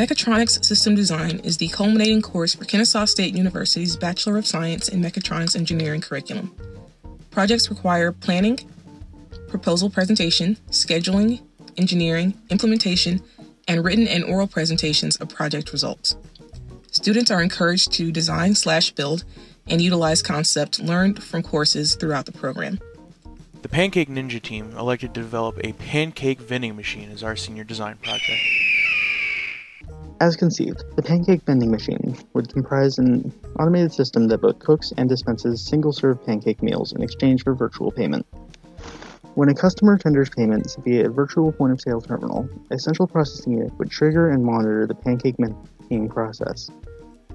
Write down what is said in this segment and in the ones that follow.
Mechatronics System Design is the culminating course for Kennesaw State University's Bachelor of Science in Mechatronics Engineering curriculum. Projects require planning, proposal presentation, scheduling, engineering, implementation, and written and oral presentations of project results. Students are encouraged to design slash build and utilize concepts learned from courses throughout the program. The Pancake Ninja team elected to develop a pancake vending machine as our senior design project. As conceived, the pancake vending machine would comprise an automated system that both cooks and dispenses single serve pancake meals in exchange for virtual payment. When a customer tenders payments via a virtual point of sale terminal, a central processing unit would trigger and monitor the pancake making process.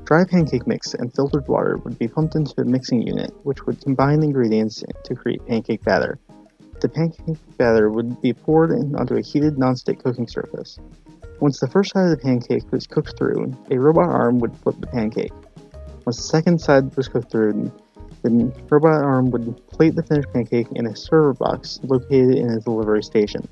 Dry pancake mix and filtered water would be pumped into a mixing unit, which would combine the ingredients to create pancake batter. The pancake batter would be poured onto a heated nonstick cooking surface. Once the first side of the pancake was cooked through, a robot arm would flip the pancake. Once the second side was cooked through, the robot arm would plate the finished pancake in a server box located in a delivery station.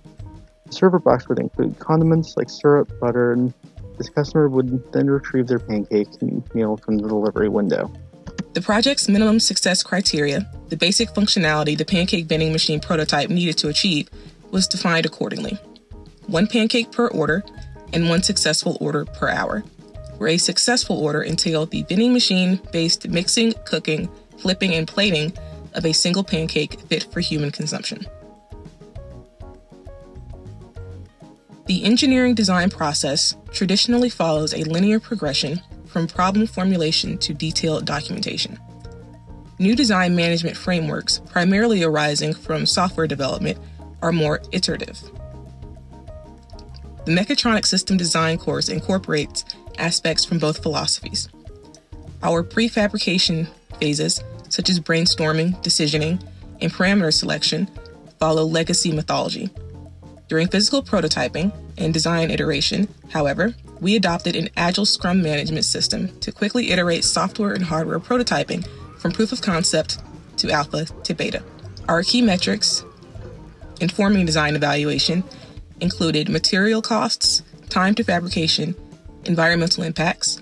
The server box would include condiments like syrup, butter, and this customer would then retrieve their pancake meal from the delivery window. The project's minimum success criteria, the basic functionality the pancake vending machine prototype needed to achieve, was defined accordingly. One pancake per order, and one successful order per hour, where a successful order entailed the vending machine based mixing, cooking, flipping, and plating of a single pancake fit for human consumption. The engineering design process traditionally follows a linear progression from problem formulation to detailed documentation. New design management frameworks, primarily arising from software development, are more iterative. The Mechatronic System Design course incorporates aspects from both philosophies. Our prefabrication phases, such as brainstorming, decisioning, and parameter selection, follow legacy mythology. During physical prototyping and design iteration, however, we adopted an agile scrum management system to quickly iterate software and hardware prototyping from proof of concept to alpha to beta. Our key metrics informing design evaluation included material costs, time to fabrication, environmental impacts,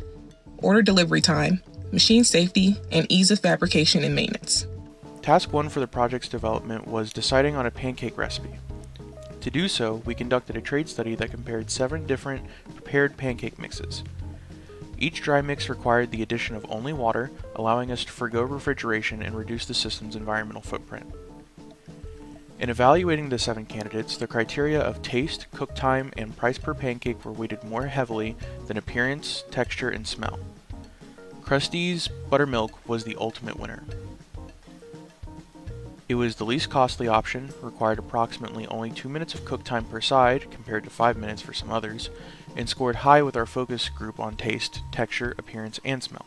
order delivery time, machine safety, and ease of fabrication and maintenance. Task 1 for the project's development was deciding on a pancake recipe. To do so, we conducted a trade study that compared seven different prepared pancake mixes. Each dry mix required the addition of only water, allowing us to forego refrigeration and reduce the system's environmental footprint. In evaluating the seven candidates, the criteria of taste, cook time, and price per pancake were weighted more heavily than appearance, texture, and smell. Krusteaz Buttermilk was the ultimate winner. It was the least costly option, required approximately only 2 minutes of cook time per side, compared to 5 minutes for some others, and scored high with our focus group on taste, texture, appearance, and smell.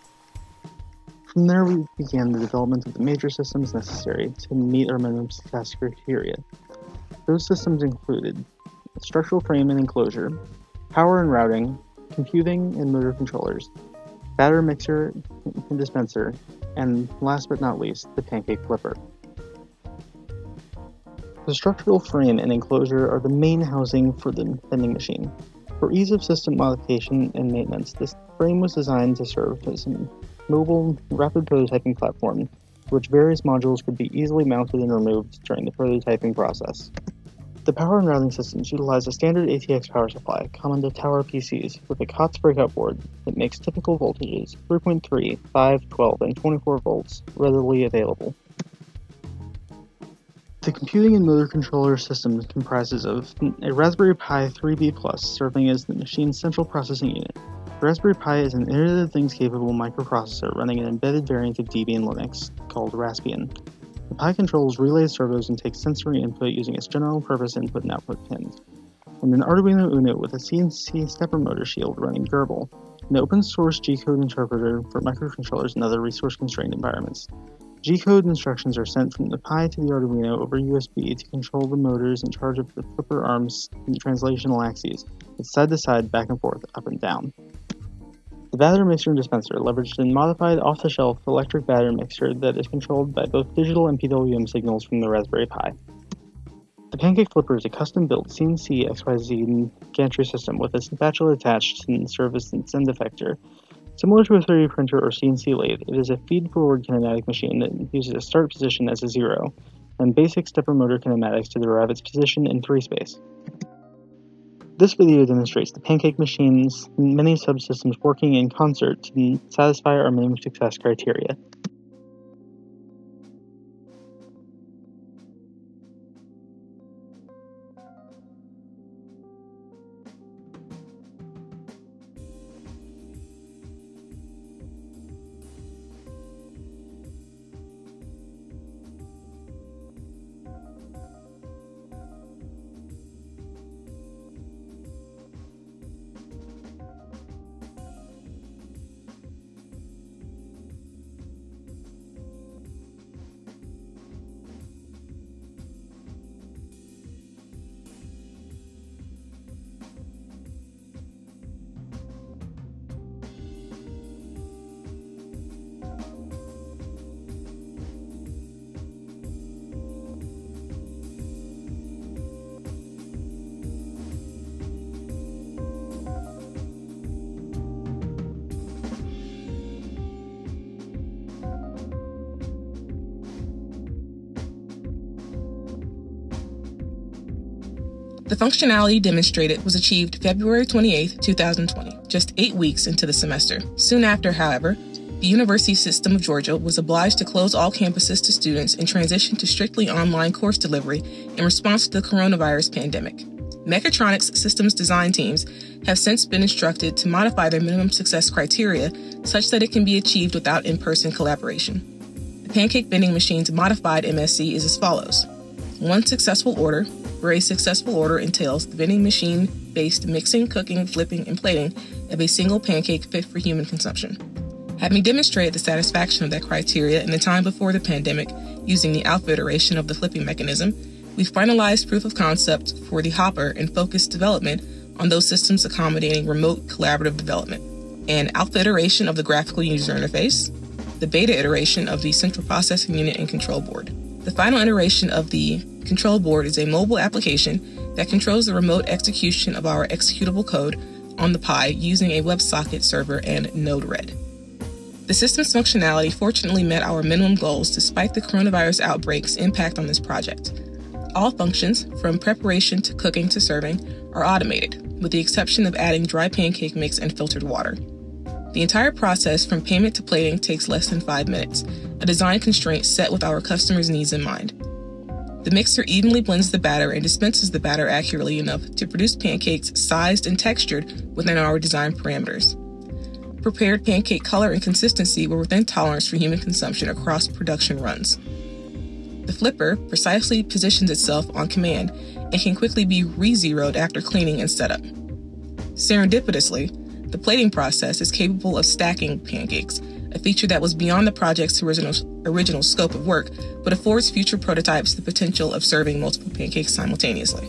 From there, we began the development of the major systems necessary to meet our minimum success criteria. Those systems included structural frame and enclosure, power and routing, computing and motor controllers, batter mixer and dispenser, and last but not least, the pancake flipper. The structural frame and enclosure are the main housing for the vending machine. For ease of system modification and maintenance, this frame was designed to serve as a mobile, rapid prototyping platform, which various modules could be easily mounted and removed during the prototyping process. The power and routing systems utilize a standard ATX power supply common to tower PCs with a COTS breakout board that makes typical voltages 3.3, 5, 12, and 24 volts readily available. The computing and motor controller system comprises of a Raspberry Pi 3B Plus serving as the machine's central processing unit, The Raspberry Pi is an Internet of Things capable microprocessor running an embedded variant of Debian Linux called Raspbian. The Pi controls relay servos and takes sensory input using its general purpose input and output pins. And an Arduino Uno with a CNC stepper motor shield running GRBL, an open source G code interpreter for microcontrollers and other resource constrained environments. G code instructions are sent from the Pi to the Arduino over USB to control the motors in charge of the flipper arms and the translational axes, with side to side, back and forth, up and down. The batter mixer and dispenser leveraged a modified off-the-shelf electric batter mixer that is controlled by both digital and PWM signals from the Raspberry Pi. The Pancake Flipper is a custom built CNC XYZ gantry system with a spatula attached to and service and send effector. Similar to a 3D printer or CNC lathe, it is a feed forward kinematic machine that uses a start position as a zero and basic stepper motor kinematics to derive its position in 3 space. This video demonstrates the Pancake machine's many subsystems working in concert to satisfy our minimum success criteria. The functionality demonstrated was achieved February 28, 2020, just eight weeks into the semester. Soon after, however, the University System of Georgia was obliged to close all campuses to students and transition to strictly online course delivery in response to the coronavirus pandemic. Mechatronics systems design teams have since been instructed to modify their minimum success criteria such that it can be achieved without in person collaboration. The Pancake Vending Machine's modified MSC is as follows one successful order, where a successful order entails the vending machine based mixing, cooking, flipping, and plating of a single pancake fit for human consumption. Having demonstrated the satisfaction of that criteria in the time before the pandemic using the alpha iteration of the flipping mechanism, we finalized proof of concept for the hopper and focused development on those systems accommodating remote collaborative development. An alpha iteration of the graphical user interface, the beta iteration of the central processing unit and control board. The final iteration of the control board is a mobile application that controls the remote execution of our executable code on the Pi using a WebSocket server and Node-RED. The system's functionality fortunately met our minimum goals despite the coronavirus outbreak's impact on this project. All functions, from preparation to cooking to serving, are automated, with the exception of adding dry pancake mix and filtered water. The entire process from payment to plating takes less than five minutes, a design constraint set with our customers' needs in mind. The mixer evenly blends the batter and dispenses the batter accurately enough to produce pancakes sized and textured within our design parameters. Prepared pancake color and consistency were within tolerance for human consumption across production runs. The flipper precisely positions itself on command and can quickly be re zeroed after cleaning and setup. Serendipitously, the plating process is capable of stacking pancakes, a feature that was beyond the project's original, original scope of work, but affords future prototypes the potential of serving multiple pancakes simultaneously.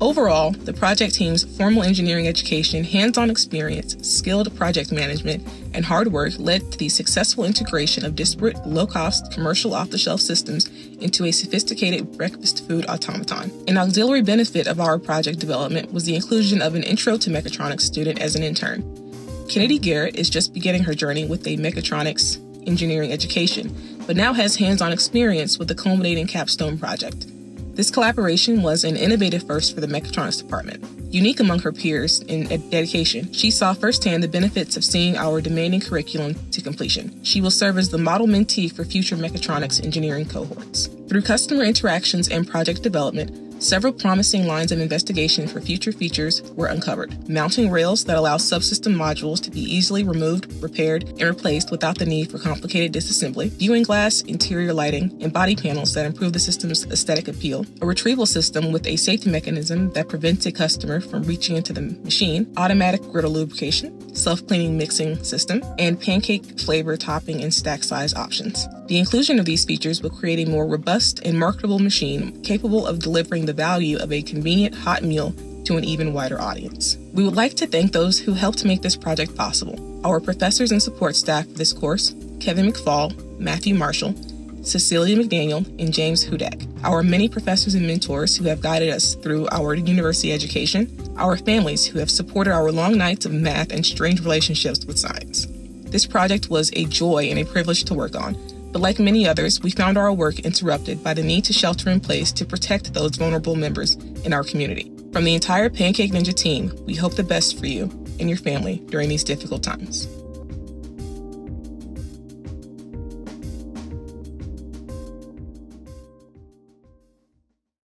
Overall, the project team's formal engineering education, hands on experience, skilled project management, and hard work led to the successful integration of disparate, low cost, commercial off the shelf systems into a sophisticated breakfast food automaton. An auxiliary benefit of our project development was the inclusion of an Intro to Mechatronics student as an intern. Kennedy Garrett is just beginning her journey with a mechatronics engineering education, but now has hands on experience with the culminating capstone project. This collaboration was an innovative first for the mechatronics department. Unique among her peers in dedication, she saw firsthand the benefits of seeing our demanding curriculum to completion. She will serve as the model mentee for future mechatronics engineering cohorts. Through customer interactions and project development, Several promising lines of investigation for future features were uncovered. Mounting rails that allow subsystem modules to be easily removed, repaired, and replaced without the need for complicated disassembly. Viewing glass, interior lighting, and body panels that improve the system's aesthetic appeal. A retrieval system with a safety mechanism that prevents a customer from reaching into the machine. Automatic griddle lubrication, self-cleaning mixing system, and pancake flavor topping and stack size options. The inclusion of these features will create a more robust and marketable machine capable of delivering the value of a convenient hot meal to an even wider audience. We would like to thank those who helped make this project possible our professors and support staff for this course Kevin McFall, Matthew Marshall, Cecilia McDaniel, and James Hudak, our many professors and mentors who have guided us through our university education, our families who have supported our long nights of math and strange relationships with science. This project was a joy and a privilege to work on, but like many others, we found our work interrupted by the need to shelter in place to protect those vulnerable members in our community. From the entire Pancake Ninja team, we hope the best for you and your family during these difficult times.